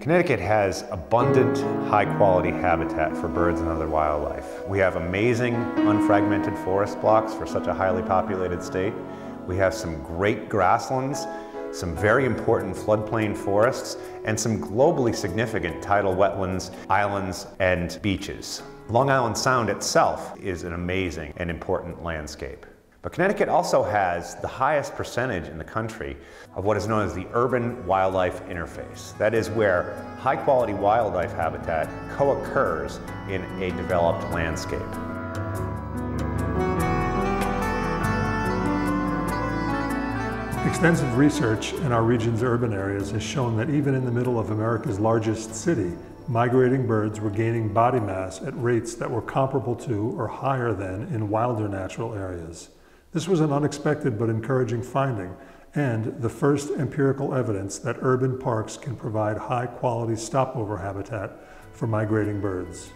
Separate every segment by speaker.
Speaker 1: Connecticut has abundant, high-quality habitat for birds and other wildlife. We have amazing unfragmented forest blocks for such a highly populated state. We have some great grasslands, some very important floodplain forests, and some globally significant tidal wetlands, islands, and beaches. Long Island Sound itself is an amazing and important landscape. But Connecticut also has the highest percentage in the country of what is known as the urban wildlife interface. That is where high quality wildlife habitat co-occurs in a developed landscape.
Speaker 2: Extensive research in our region's urban areas has shown that even in the middle of America's largest city, migrating birds were gaining body mass at rates that were comparable to or higher than in wilder natural areas. This was an unexpected but encouraging finding and the first empirical evidence that urban parks can provide high quality stopover habitat for migrating birds.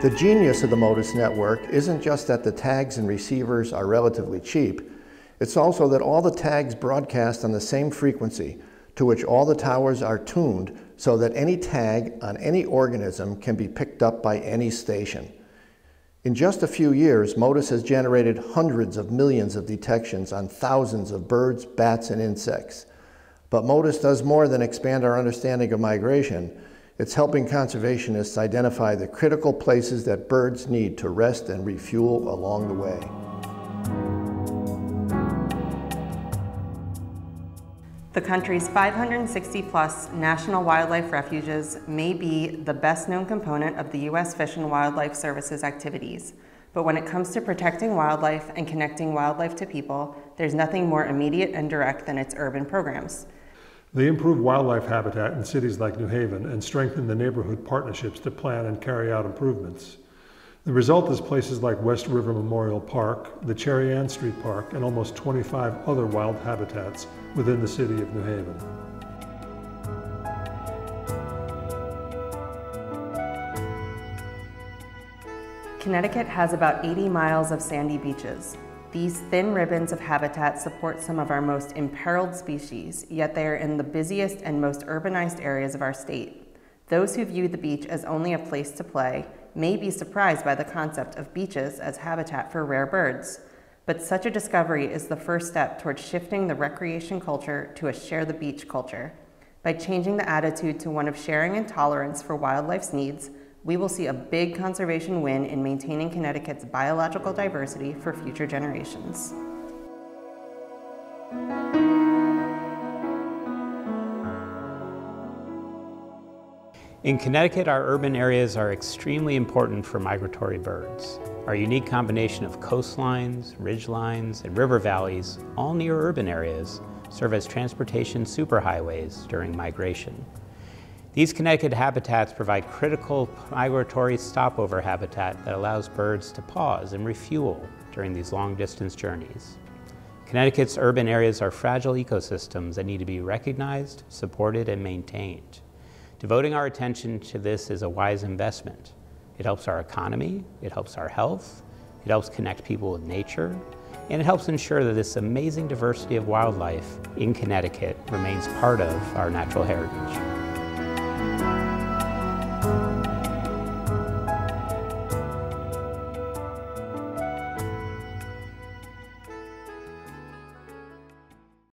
Speaker 3: The genius of the Motus network isn't just that the tags and receivers are relatively cheap, it's also that all the tags broadcast on the same frequency to which all the towers are tuned so that any tag on any organism can be picked up by any station. In just a few years, Motus has generated hundreds of millions of detections on thousands of birds, bats, and insects. But Motus does more than expand our understanding of migration. It's helping conservationists identify the critical places that birds need to rest and refuel along the way.
Speaker 4: The country's 560 plus national wildlife refuges may be the best known component of the U.S. Fish and Wildlife Services activities. But when it comes to protecting wildlife and connecting wildlife to people, there's nothing more immediate and direct than its urban programs.
Speaker 2: They improve wildlife habitat in cities like New Haven and strengthen the neighborhood partnerships to plan and carry out improvements. The result is places like West River Memorial Park, the Cherry Ann Street Park, and almost 25 other wild habitats within the city of New Haven.
Speaker 4: Connecticut has about 80 miles of sandy beaches. These thin ribbons of habitat support some of our most imperiled species, yet they are in the busiest and most urbanized areas of our state. Those who view the beach as only a place to play may be surprised by the concept of beaches as habitat for rare birds. But such a discovery is the first step towards shifting the recreation culture to a share the beach culture. By changing the attitude to one of sharing and tolerance for wildlife's needs, we will see a big conservation win in maintaining Connecticut's biological diversity for future generations.
Speaker 5: In Connecticut, our urban areas are extremely important for migratory birds. Our unique combination of coastlines, ridgelines, and river valleys, all near urban areas, serve as transportation superhighways during migration. These Connecticut habitats provide critical migratory stopover habitat that allows birds to pause and refuel during these long distance journeys. Connecticut's urban areas are fragile ecosystems that need to be recognized, supported, and maintained. Devoting our attention to this is a wise investment. It helps our economy, it helps our health, it helps connect people with nature, and it helps ensure that this amazing diversity of wildlife in Connecticut remains part of our natural heritage.